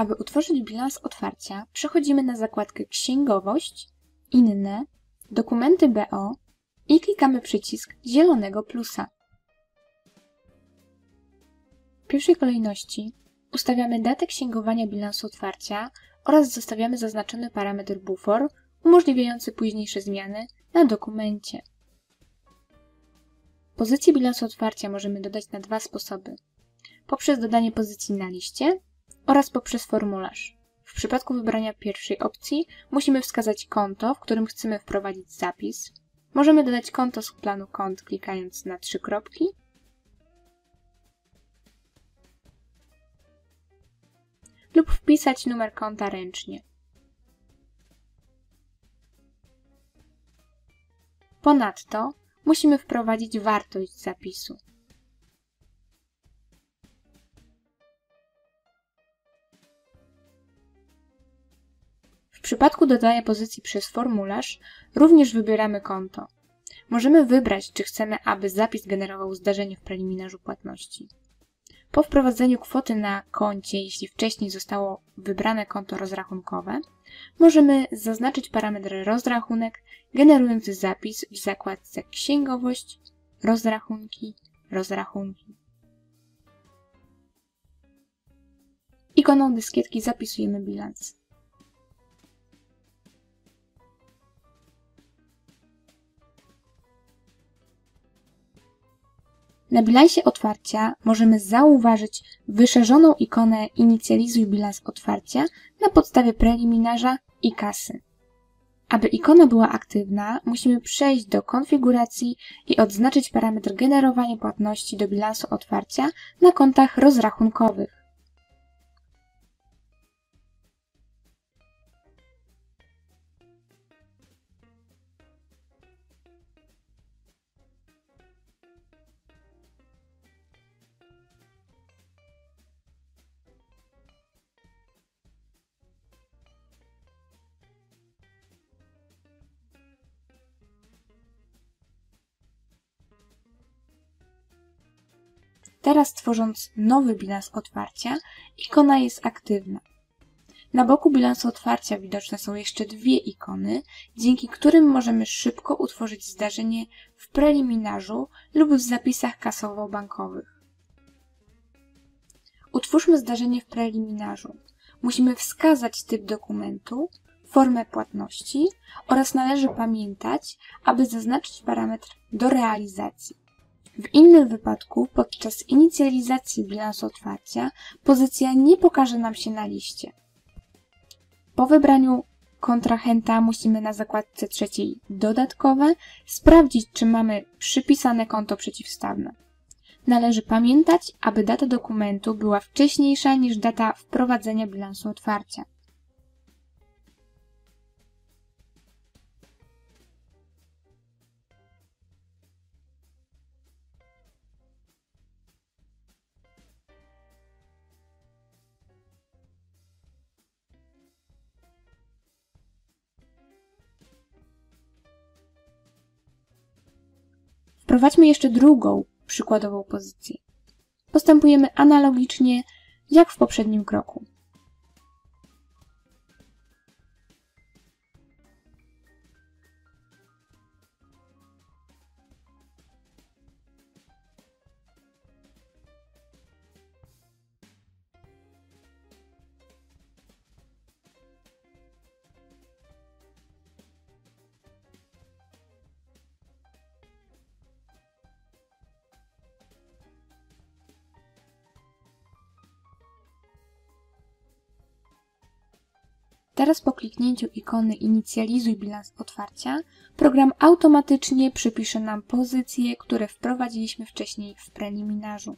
Aby utworzyć bilans otwarcia, przechodzimy na zakładkę Księgowość, Inne, Dokumenty BO i klikamy przycisk zielonego plusa. W pierwszej kolejności ustawiamy datę księgowania bilansu otwarcia oraz zostawiamy zaznaczony parametr bufor umożliwiający późniejsze zmiany na dokumencie. Pozycję bilansu otwarcia możemy dodać na dwa sposoby. Poprzez dodanie pozycji na liście oraz poprzez formularz. W przypadku wybrania pierwszej opcji musimy wskazać konto, w którym chcemy wprowadzić zapis. Możemy dodać konto z planu kont klikając na trzy kropki lub wpisać numer konta ręcznie. Ponadto musimy wprowadzić wartość zapisu. W przypadku dodania pozycji przez formularz również wybieramy konto. Możemy wybrać, czy chcemy, aby zapis generował zdarzenie w preliminarzu płatności. Po wprowadzeniu kwoty na koncie, jeśli wcześniej zostało wybrane konto rozrachunkowe, możemy zaznaczyć parametr rozrachunek, generujący zapis w zakładce Księgowość, Rozrachunki, Rozrachunki. Ikoną dyskietki zapisujemy bilans. Na bilansie otwarcia możemy zauważyć wyszerzoną ikonę Inicjalizuj bilans otwarcia na podstawie preliminarza i kasy. Aby ikona była aktywna, musimy przejść do konfiguracji i odznaczyć parametr generowania płatności do bilansu otwarcia na kontach rozrachunkowych. Teraz tworząc nowy bilans otwarcia, ikona jest aktywna. Na boku bilansu otwarcia widoczne są jeszcze dwie ikony, dzięki którym możemy szybko utworzyć zdarzenie w preliminarzu lub w zapisach kasowo-bankowych. Utwórzmy zdarzenie w preliminarzu. Musimy wskazać typ dokumentu, formę płatności oraz należy pamiętać, aby zaznaczyć parametr do realizacji. W innym wypadku, podczas inicjalizacji bilansu otwarcia, pozycja nie pokaże nam się na liście. Po wybraniu kontrahenta musimy na zakładce trzeciej dodatkowe sprawdzić, czy mamy przypisane konto przeciwstawne. Należy pamiętać, aby data dokumentu była wcześniejsza niż data wprowadzenia bilansu otwarcia. Wprowadźmy jeszcze drugą, przykładową pozycję. Postępujemy analogicznie jak w poprzednim kroku. Teraz po kliknięciu ikony Inicjalizuj bilans otwarcia, program automatycznie przypisze nam pozycje, które wprowadziliśmy wcześniej w preliminarzu.